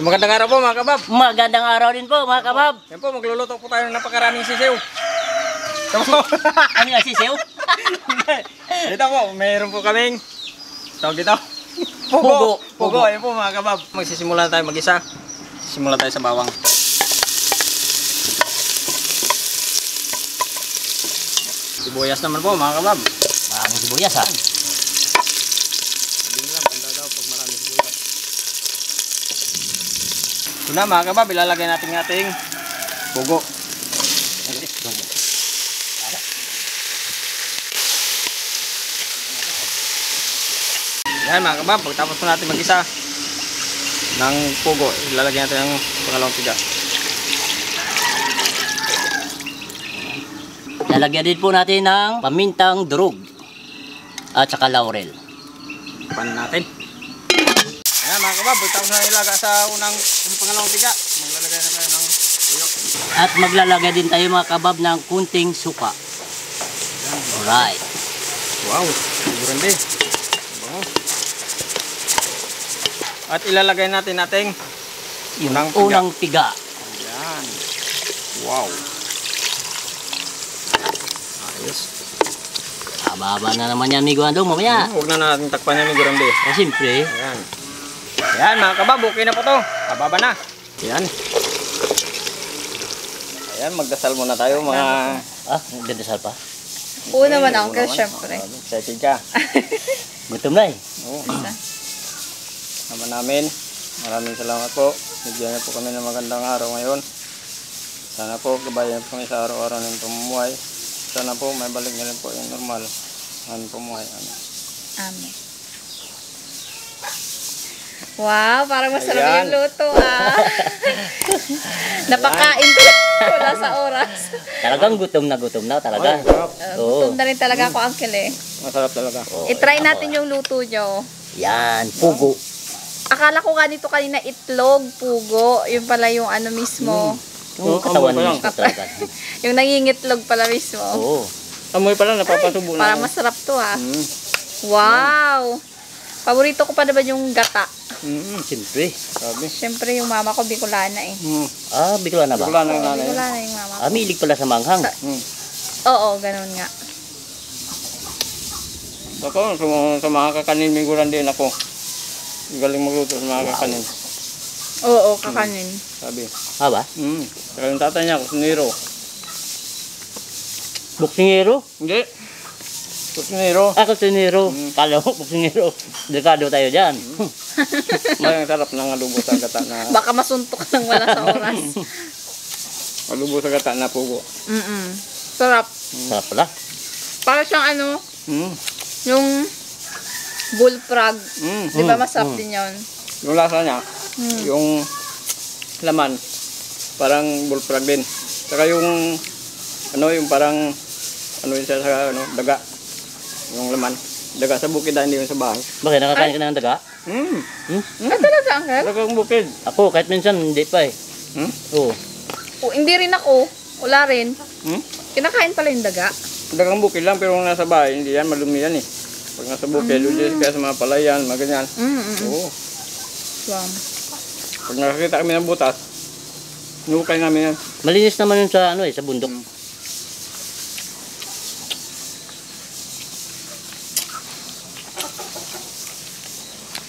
Magandang araw po mga kabab. Magandang araw din po mga kabab. Yan po, magluluto po tayo ng napakaraming sisiw. Po. Ano yung sisiw? Dito po, mayroon po kaming tawag dito. Pugo. Pugo. Ayun po mga kabab. Magsisimula tayo mag-isa. Simula tayo sa bawang. Sibuyas naman po mga kabab. Maraming sibuyas ha. Ito na mga kabab, ilalagay natin ng ating pugo. Yan mga kabab, pagtapos po natin mag-isa ng pugo, ilalagay natin ang pangalawang tiga. Lalagyan din po natin ng pamintang durog at saka laurel. Pan natin. Ayan mga kabab, pagtapos na ilaga sa unang sa pangalawang tiga, maglalagay na tayo ng tuyo. At maglalagay din tayo mga kabab ng kunting suka. Alright. Wow, grande. Bango. At ilalagay natin nating Yung Unang tiga. unang tiga. Ayan. Wow. Ayos. Ababa na naman yan, amigo Andong, mamaya. Huwag na natin takpan yan ni Grande. Eh, siyempre, Ayan. Ayan mga kabab, okay na po to. Ababa na. Ayan. Ayan, magdasal muna tayo mga... ah, gandasal pa. Oo naman, uncle, naman. syempre. Ah, Excited ka. Gutom na eh. Oo. Naman namin. Maraming salamat po. Bigyan niyo po kami ng magandang araw ngayon. Sana po gabayan po kami sa araw-araw ng tumuhay. Sana po may balik na rin po yung normal. Ano pumuhay. Ano. Amen. Wow, parang masarap Ayan. yung luto ah. Napakain ko wala sa oras. Talagang gutom na gutom na talaga. Ay, sarap. Uh, Oo. gutom na rin talaga ako, uncle eh. Masarap talaga. Oh, I-try ako. natin yung luto nyo. Yan, pugo. Akala ko ganito kanina itlog, pugo. Yung pala yung ano mismo. Yung Oo, katawan amoy pa lang. mismo talaga. Yung nangingitlog pala mismo. Oo. Amoy pa lang, napapasubo na. Para masarap to ah. Mm. Wow! Paborito ko pa naman yung gata. Mm. Siyempre. Sabi. Siyempre yung mama ko Bicolana eh. Mm. Ah, bigla na ba? Wala na yung nanay. Bicolana yung mama ko. Ah, milig pala sa manghang. Mm. Oo, ganun nga. Ako, sa, sa mga kakanin, miguran din ako. Galing magluto sa mga kakanin. Oo, kakanin. Sabi. Ah ba? Mm. Saka yung tatay niya, kusinero. Buksingero? Hindi. Kusinero. Ah, kusinero. Mm. Kala ko, buksingero. Delikado tayo dyan. May sarap ng alubo sa gata na Baka masuntok lang wala sa oras. alubo sa gata na pugo. Mm-mm. Sarap. Sarap pala. Para siyang ano, Mm. yung bullfrog. Mm. Di ba Mm, masarap mm. din yun? Yung lasa niya, Mm. yung laman, parang bullfrog din. Saka yung, ano, yung parang, ano yun siya sa, ano, daga. Yung laman. Daga sa bukid na hindi sa bahay. Bakit, nakakain ka na ng daga? Mm. Hmm? Ah, talaga, uncle? Dagang bukid. Ako, kahit minsan, hindi pa eh. Hmm? Oo. O, hindi rin ako. Wala rin. Hmm? Kinakain pala yung daga. Dagang bukid lang, pero kung nasa bahay, hindi yan, malumi yan eh. Pag nasa bukid, mm. kaya sa mga palayan, mga ganyan. Mm-mm. Oo. Wow. Pag nakakita kami ng butas, nukay namin yan. Malinis naman yun sa, ano eh, sa bundok.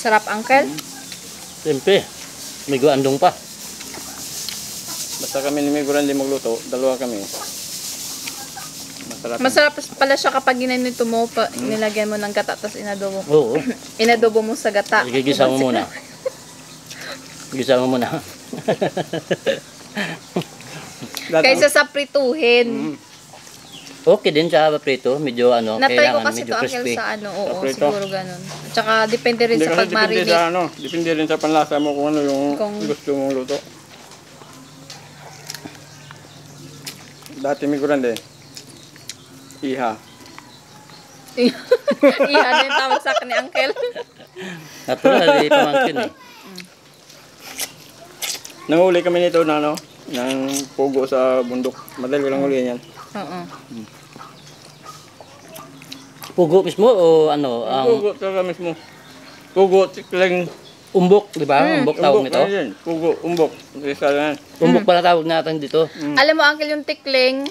Sarap, uncle. Siyempre, may guandong pa. Basta kami ni Miguel hindi magluto, dalawa kami. Masarap. Masarap pala siya kapag ginanito mo, pa, nilagyan mo ng gata, tapos inadobo. Oo. Inadobo mo sa gata. Sige, gisa mo muna. Gisa mo muna. Kaysa sa prituhin. Okay din sa prito. Medyo ano, Natry ko kailangan kasi medyo to uncle crispy. sa ano, oo, Sa prito? siguro ganun. At saka depende rin Hindi sa kasi depende pag-marinate. sa ano, depende rin sa panlasa mo kung ano yung Kung- gusto mong luto. Dati Miguel eh. Iha. Iyan yung tawag sa akin ni uncle. Natural, hindi pamangkin eh. Nanguli kami nito na ano, ng pugo sa bundok. Madali lang uli yan. Oo. Pugo mismo o ano? Ang, Pugo talaga mismo. Pugo, tikling, Umbok, di ba? Mm. Umbok tawag nito. ano yun? Pugo, umbok. Isa yan. Umbok pala tawag natin dito. Alam mo, Uncle, yung tikling,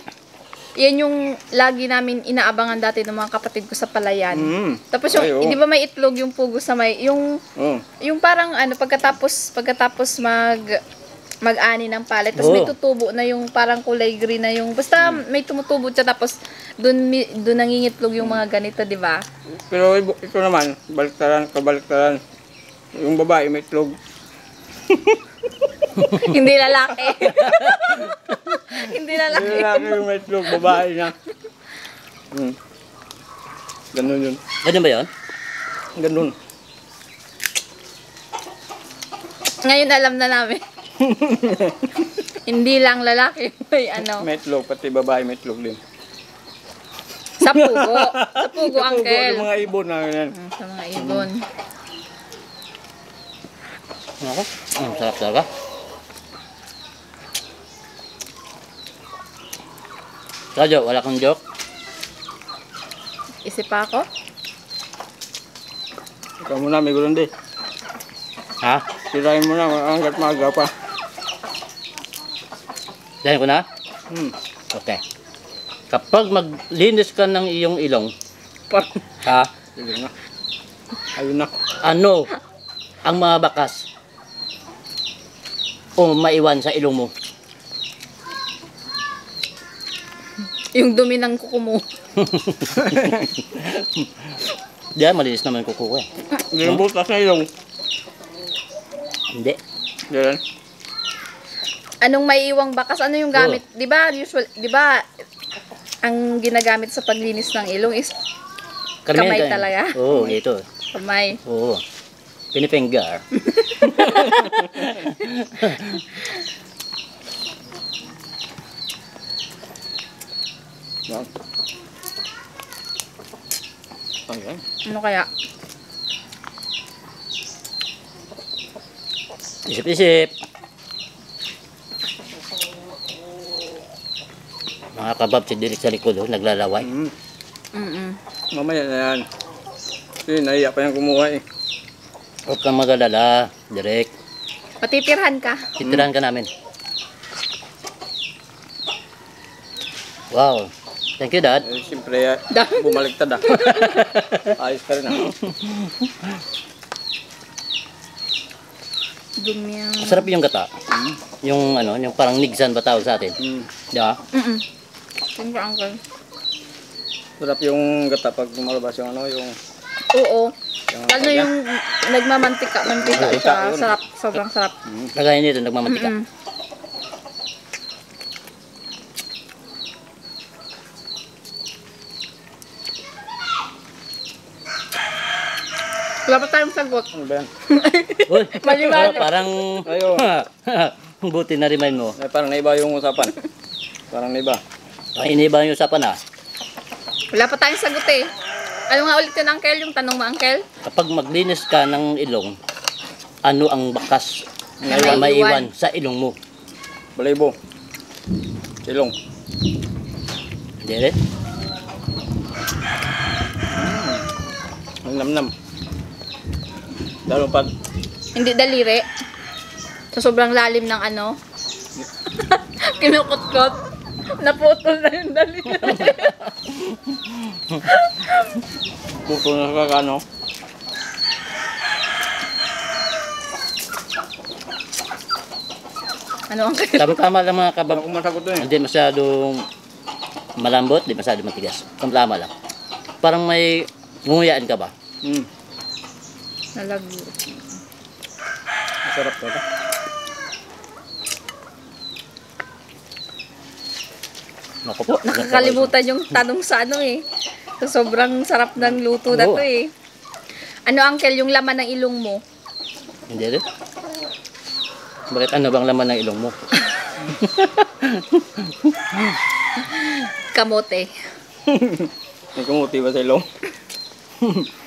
yan yung lagi namin inaabangan dati ng mga kapatid ko sa palayan. Mm. Tapos yung, Ay, hindi ba may itlog yung pugo sa may, yung, Oh. yung parang ano, pagkatapos, pagkatapos mag, mag-ani ng pallet, tapos Oo. may tutubo na yung parang kulay green na yung, basta may tumutubo siya, tapos dun, mi- dun nangingitlog yung mga ganito, di ba? Pero ito naman, baliktaran, kabaliktaran. Yung babae may itlog. hindi lalaki. hindi lalaki. Yung lalaki yung may itlog, babae na. Hmm. Ganun yun. Ganyan ba yun? Ganun. Ngayon alam na namin. Hindi lang lalaki, may ano. May itlog, pati babae may itlog din. Sa pugo. Sa pugo, Yung uncle. mga ibon na ganyan. Mm, Sa mga ibon. Ako? Ang sarap talaga. Radyo, wala kang joke? Isip pa ako. Ikaw muna, may gulong din. Ha? Tirahin mo na hanggat maaga pa. Dahil ko na? Hmm. Okay. Kapag maglinis ka ng iyong ilong, Parang, ha? Ayun na. Ayun na. Ano ang mga bakas o maiwan sa ilong mo? Yung dumi ng kuko mo. Diyan, malinis naman yung kuko ko eh. Hindi yung butas na ilong. Hindi. Diyan. Anong maiiwang bakas? Ano yung gamit? 'Di ba? Usual, 'di ba? Ang ginagamit sa paglinis ng ilong is Kamay ganyan. talaga? Oo, ito. kamay. Oo. Yan. Ayan. Ano kaya? Isip-isip. Mga kabab, si Derek sa likod, oh, naglalaway. Mm. Mm Mamaya na yan. Kasi naiya pa yung kumuha eh. Huwag kang magalala, Derek. Matitirhan ka. Titirahan ka namin. Wow. Thank you, Dad. Eh, siyempre, bumaliktad ah. Ayos ka rin ah. Dumi yung... Masarap yung gata. Yung ano, yung parang nigsan ba tawag sa atin? Mm. Di ba? Mm Thank you, uncle. Sarap yung gata pag lumalabas yung ano, yung... Oo. yung Ano yung nagmamantika, mantika siya. yun. Sarap, sobrang sarap. Kagaya nito, nagmamantika. Mm-mm. Wala pa tayong sagot. Ano ba yan? Uy, Maliwanag. parang... Ayun. Buti na remind mo. Eh, parang naiba yung usapan. Parang naiba. Ang iniba yung usapan ah. Wala pa tayong sagot eh. Ano nga ulit yun, Uncle? Yung tanong mo, Uncle? Kapag maglinis ka ng ilong, ano ang bakas Na na maiiwan. maiwan sa ilong mo? Balibo. Silong. Hindi rin? Ang namnam. Lalo pa, Hindi daliri. Sa sobrang lalim ng ano. Kinukutkot. Naputol na yung daliri. puto na sa ano. ano, Uncle? Tama-tama lang mga kabab. kung masagot to eh. Hindi masyadong malambot, hindi masyadong matigas. Tama lang. Parang may ngunguyaan ka ba? Mm. Nalago. Masarap talaga. Naku po. Nakakalimutan yung tanong sa ano eh. Sa sobrang sarap ng luto na to eh. Ano, Uncle, yung laman ng ilong mo? Hindi rin? Bakit ano bang laman ng ilong mo? Kamote. May kumuti ba sa ilong?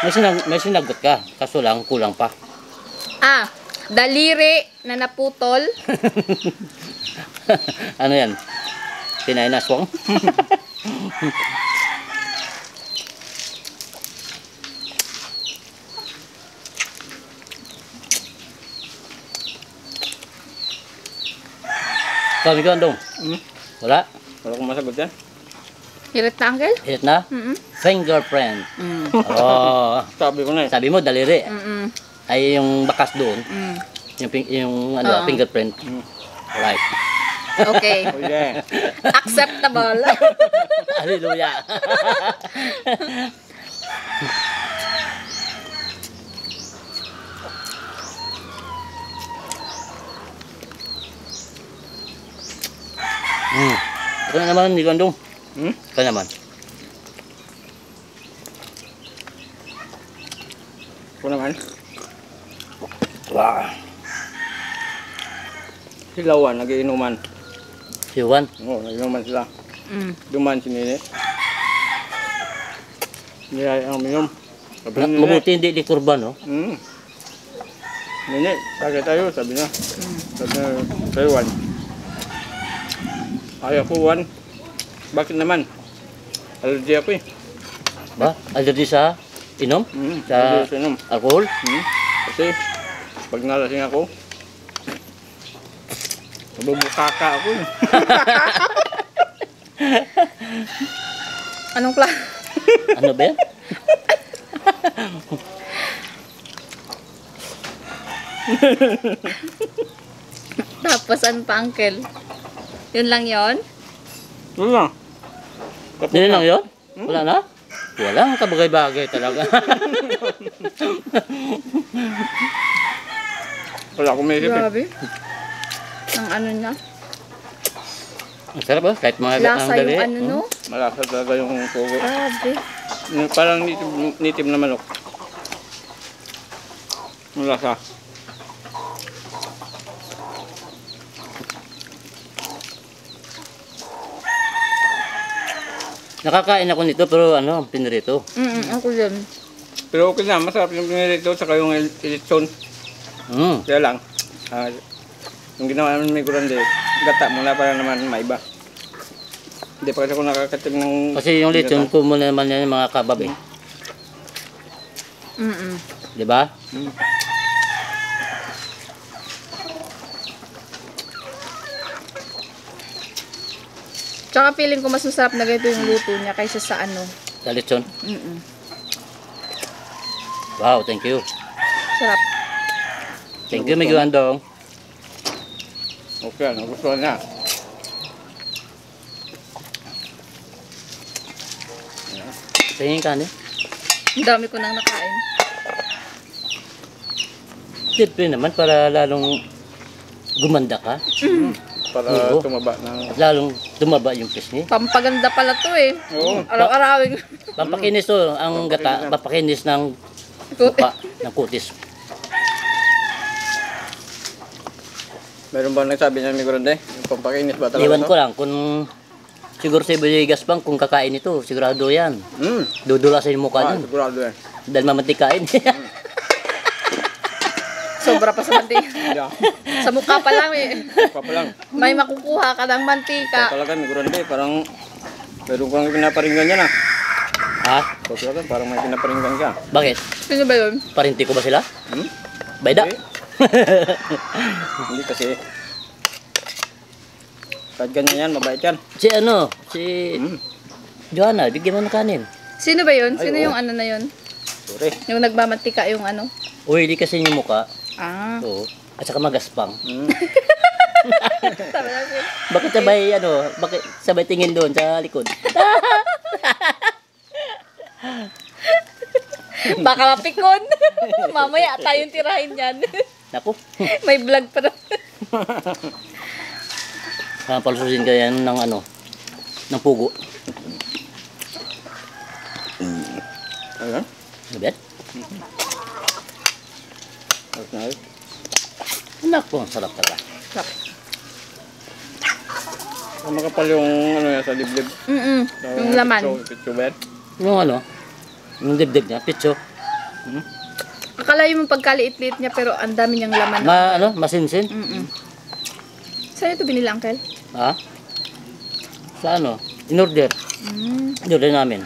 May, sinag may sinagot ka, kaso lang kulang pa. Ah, Daliri na naputol. ano yan? Pinay na swang? Sabi ko, Andong? Mm. Wala? Wala kong masagot yan. Hirit na, Uncle? Hirit na? Mm -mm. Fingerprint. Oh. Sabi ko na eh. Sabi mo, daliri. Mm -mm. Ay yung bakas doon. Mm. Yung, ping- yung ano, Oo. fingerprint. Mm. Right. Okay. Oh yeah. Acceptable. Hallelujah. Hmm. Ito na naman, hindi kandong. Hmm? Ito naman. Ako naman. Wow. Silawan, nagiinuman. Si Juan. Oo, nagiinuman sila. mm. Duman si Nini. Niyaya ang minum. Sabi Na, mabuti hindi di kurban, no? Hmm. Nini, tagay tayo, sabi niya. Sabi niya, kay Juan. Ayaw ko, Juan. Bakit naman? Allergy ako eh. Ba? Allergy sa inom? Hmm. Sa inom. alcohol? Hmm. Kasi, pag nalasing ako, nabubukaka ako eh. Anong kla? Ano ba yan? Tapos ano pa, Uncle? Yun lang yon? Yun lang. Tapos na. lang yun? Wala na? Walang kabagay-bagay talaga. Wala akong may isip eh. Grabe. Ang ano niya. Ang sarap ba? Kahit mga Lasa ang dali. yung ano, no? Malasa talaga yung pugo. Grabe. Parang nitib, nitib na manok. Malasa. Nakakain ako nito pero ano, pinirito. Mm ako din. Pero okay na, masarap yung pinirito saka yung el- elitson. Mm. Kaya lang, ah, yung ginawa namin may grande, gata mula para naman maiba. Hindi pa kasi ako nakakatim ng... Kasi yung lechon ko muna naman yan yung mga kabab eh. Mm Di ba? Hmm. Tsaka feeling ko mas masarap na ganito yung luto niya kaysa sa ano. Sa lechon. Mm Wow, thank you. Sarap. Thank you, Miguel Andong. Okay, nagustuhan niya. Tingin ka ni. Ang dami ko nang nakain. Siyempre naman para lalong gumanda ka. Para Oo. tumaba ng... At lalong tumaba yung pisngi. Pampaganda pala to eh. Oo. Araw-arawing. Pampakinis to, ang gata, pampakinis ng Kuti. ng kutis. Meron ba nagsabi niya may grande? Yung pampakinis ba talaga? Iwan ko lang kung siguro si Boyegas bang kung kakain ito, sigurado yan. Hmm. Dudulasin yung mukha Ah, niyan. sigurado yan. Dahil mamantikain. Sobra pa sa mantika. Yeah. sa mukha pa lang eh. Pa pa lang. May makukuha ka ng mantika. Talaga may grande. Parang... Meron kang pinaparinggan yan ah. ha? So, talaga, parang may pinaparinggan ka. Bakit? Sino ba yun? Parinti ko ba sila? Hmm? Bayda? Hindi. Hindi kasi... Kahit ganyan yan, mabait yan. si ano? Si Hmm. Joanna, bigyan mo ng kanin. Sino ba yun? Sino Ay, yung ano na yun? Sorry. Yung nagmamantika yung ano? Oily kasi yung mukha. Ah. Oo. At saka magaspang. Yun. Bakit sabay ano, bakit sabay tingin doon sa likod? Baka mapikon. Mamaya tayong tirahin yan. Naku. May vlog pa na. Papalususin ka yan ng ano, ng pugo. Ayan. Ano? Tapos na yun. Naku, ang sarap talaga. Ang makapal yung ano yan sa dibdib. Mm Yung laman. Pitso, pitso yan? Yung ano, yung dibdib niya, pitso. Akala yung pagkaliit-liit niya pero ang dami niyang laman. Ma, ano, masinsin. Mm Saan ito binili, Uncle? Ha? Sa ano? In-order. Mm. In-order namin.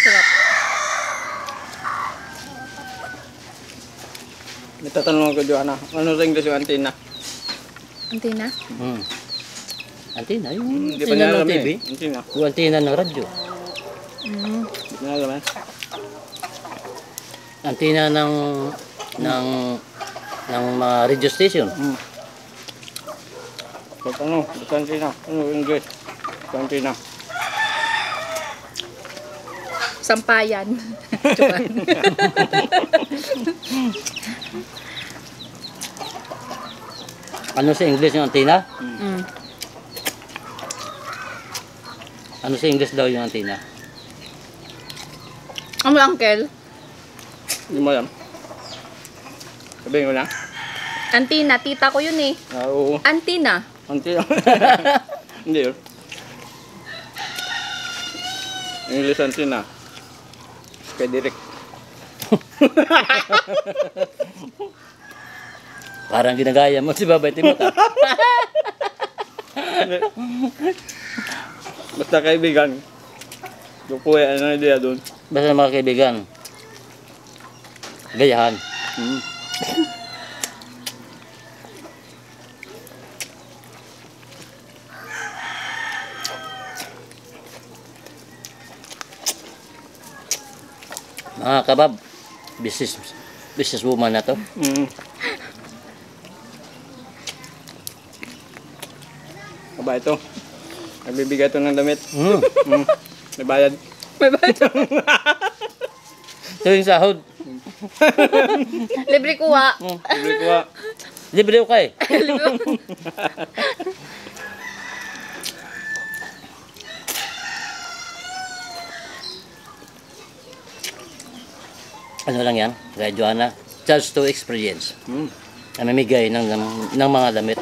Sarap. Itatanong ko, Joanna, ano sa English yung antenna? Antina? Hmm. Antina, yung Hindi pa antenna niya ng alam TV. eh. Antenna. Yung antenna ng radyo. Mm. Alam eh. Antenna ng ng ng mga radio station. Hmm. Ba't ano? Ba't antenna? Ano yung English? Ba't antenna? Sampayan. Ano sa English yung antenna? mm. Ano sa English daw yung antenna? Ano, uncle? Hindi mo alam. Sabihin ko na. Antina, tita ko yun eh. Ah, oo. Antina. Antenna. Hindi yun. English antenna. Kay Direk. Parang ginagaya mo si Babay Timot. ah. Basta kaibigan. Yung kuya, ano idea doon? Basta mga kaibigan. Gayahan. Hmm. Mga kabab, business business woman na to. Mm. Aba ito. Nagbibigay ito ng damit. Mm. Mm. May bayad. May bayad. Tuwing sahod, Libre kuha. mm. Libre ah. libre ko kay. ano lang yan, kaya Joanna, charge to experience. Mm. Namimigay ng, ng, ng mga damit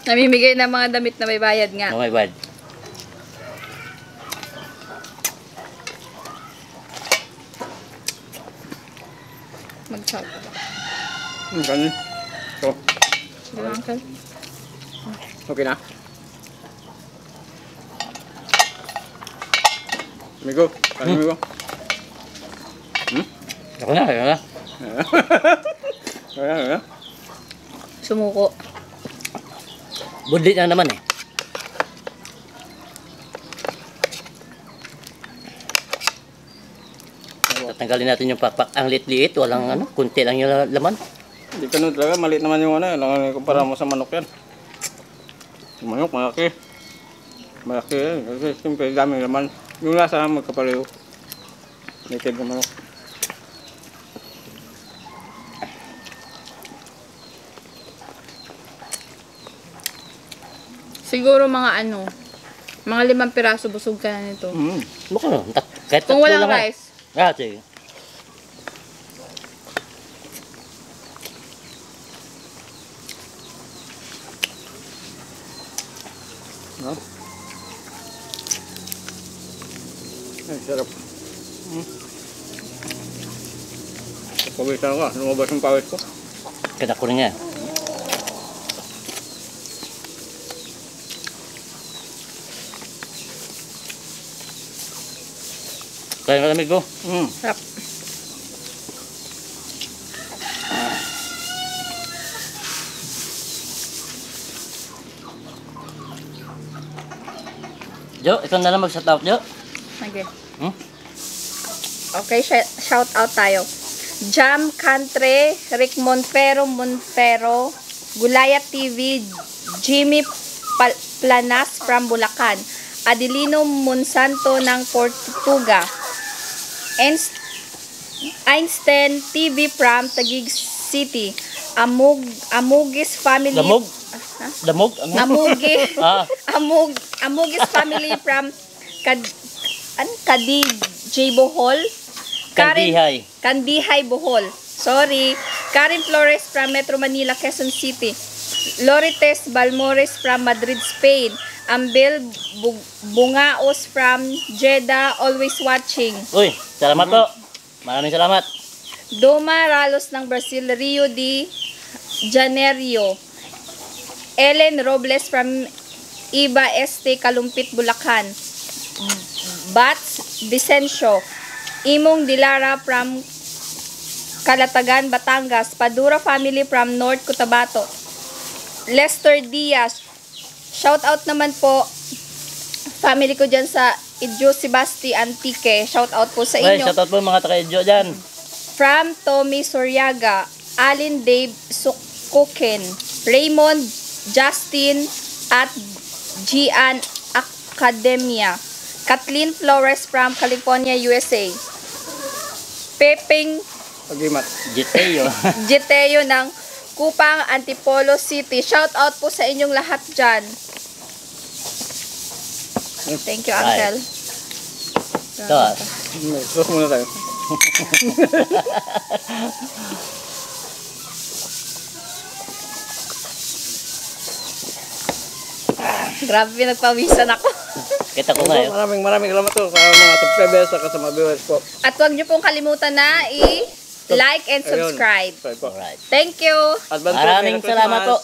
Namimigay ng mga damit na may bayad nga. na may bayad. Mag-shop. Mm, kanin. So, uncle? okay na. Amigo, kanin amigo. Ako na, ako na. Sumuko. Budlit na naman eh. Tatanggalin natin yung pakpak. Ang liit-liit, walang ano, kunti lang yung la- laman. Hindi ka nun talaga, maliit naman yung ano, lang kumpara mo sa manok yan. Manok, malaki. Malaki yan, kasi siyempre daming laman. Yung lasa magkapareho. Naked na manok. Siguro mga ano, mga limang piraso busog ka na nito. Mm. Mukha no, tat- kahit Kung walang lang, ah. rice. Ah, sige. No? Ay, sarap. Mm. Pawisan ko, lumabas yung pawis ko. Kada ko rin yan. Kaya malamig ko. Mm. Sarap. Jo, ikaw na lang mag-shout out, Jo. Okay. Okay, sh- shout out tayo. Jam Country, Rick Monfero Monfero, Gulaya TV, Jimmy Pal- Planas from Bulacan, Adelino Monsanto ng Portuga, Einst- Einstein TV from Taguig City, Amug Amugis Family Lamog? Ha? Damog? Ano? Amugi Ah. Amug Amugis family from Kad an Kadig J Bohol Karen- Kandihay. Kandihay Bohol sorry Karen Flores from Metro Manila Quezon City Lorites Balmores from Madrid Spain Ambel Bu- Bungaos from Jeddah always watching Uy, salamat po. Maraming salamat. Doma Ralos ng Brazil, Rio de Janeiro. Ellen Robles from Iba Este, Kalumpit, Bulacan. Bats Vicencio. Imong Dilara from Calatagan, Batangas. Padura family from North Cotabato. Lester Diaz. Shout out naman po family ko dyan sa Idjo Sebasti Antique. Shout out po sa inyo. shoutout po mga taga-Edyo dyan. From Tommy Soryaga, Alin Dave Sukukin, Raymond Justin at Gian Academia, Kathleen Flores from California, USA, Pepeng Pagimat. Giteo. Jeteo ng Kupang Antipolo City. Shout out po sa inyong lahat dyan. Thank you, Uncle. Ito. Sus muna tayo. Grabe, nagpawisan ako. Kita ko Po, nga yun. maraming maraming salamat po sa mga subscribers at sa mga viewers po. At huwag niyo pong kalimutan na i-like and Ayun. subscribe. Alright. Thank you! Maraming salamat po.